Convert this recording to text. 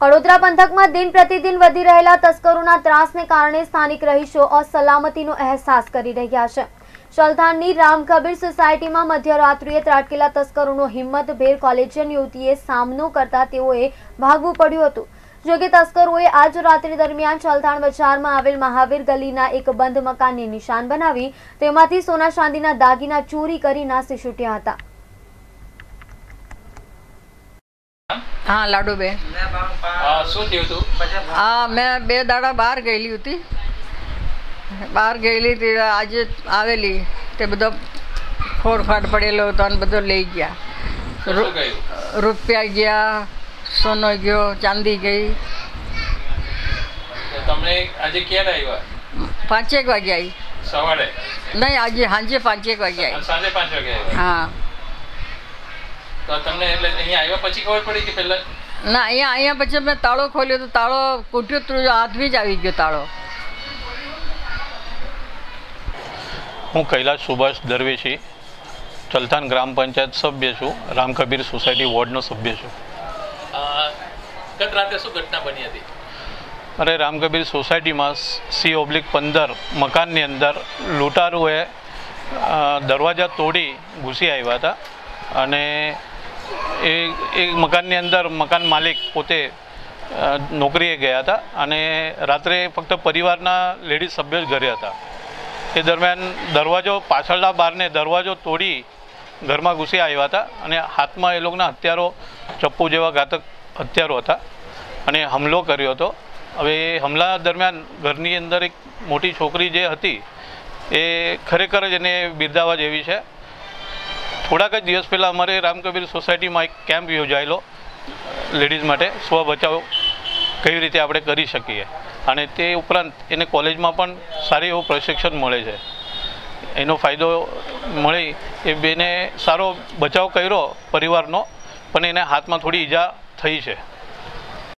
વડોદરા પંથકમાં દિન પ્રતિદિન વધી રહેલા તસ્કરોના ત્રાસને કારણે સ્થાનિક રહીશો અસલામતીનો અહેસાસ કરી રહ્યા છે. સલથાનની રામકબીર સોસાયટીમાં મધ્યરાત્રિએ ત્રાટકેલા તસ્કરોનો હિંમતભેર કોલેજિયન યુવતીએ સામનો કરતા તેઓએ ભાગવું પડ્યું હતું. જોકે તસ્કરોએ આજ રાત્રિ દરમિયાન ચલથાણ બજારમાં આવેલ મહાવીર ગલીના એક બંધ મકાનને નિશાન બનાવી તેમાંથી સોના ચાંદીના દાગીના ચોરી કરી નાસી છૂટ્યા હતા. હા લાડુબેન બેન શું થયું હતું હા મેં બે દાડા બહાર ગયેલી હતી. બહાર ગયેલી હતી આજે આવેલી. તે બધો ફોડફાટ પડેલો હતો અને બધો લઈ ગયા. રૂપિયા ગયા સોનો ગયો ચાંદી ગઈ. તમને આજે ક્યારે આવ્યા? પાંચેક વાગે આવી. સવારે? નહીં આજે સાંજે પાંચેક વાગે આવી. સાંજે પાંચ વાગે હા. તો તમને એટલે અહીંયા આવ્યા પછી ખબર પડી કે પહેલા ના અહીંયા અહીંયા પછી મેં તાળો ખોલ્યો તો તાળો કૂટ્યો તો હાથવી જ આવી ગયો તાળો. હું કૈલાસ સુભાષ દરવેશી ચલથાન ગ્રામ પંચાયત સભ્ય છું. રામકબીર સોસાયટી વોર્ડનો સભ્ય છું. અ, ગત રાતે શું ઘટના બની હતી? અરે રામકબીર સોસાયટીમાં સી ઓબ્લિક પંદર મકાનની અંદર લૂંટારુએ દરવાજા તોડી ઘૂસી આવ્યા હતા. અને એ એ મકાનની અંદર મકાન માલિક પોતે નોકરીએ ગયા હતા અને રાત્રે ફક્ત પરિવારના લેડીઝ સભ્યો જ ઘરે હતા. એ દરમિયાન દરવાજો પાછળના બારને દરવાજો તોડી ઘરમાં ઘૂસી આવ્યા હતા અને હાથમાં એ લોકોના હથિયારો, ચપ્પુ જેવા ઘાતક હથિયારો હતા અને હુમલો કર્યો હતો. હવે એ હમલા દરમિયાન ઘરની અંદર એક મોટી છોકરી જે હતી એ ખરેખર જ એને બિરદાવવા જેવી છે. થોડાક જ દિવસ પહેલાં અમારે રામકબીર સોસાયટીમાં એક કેમ્પ યોજાયેલો લેડીઝ માટે, સ્વ બચાવ કઈ રીતે આપણે કરી શકીએ. અને તે ઉપરાંત એને કોલેજમાં પણ સારી એવું પ્રશિક્ષણ મળે છે. એનો ફાયદો મળી, એ બેને સારો બચાવ કર્યો પરિવારનો, પણ એને હાથમાં થોડી ઈજા થઈ છે.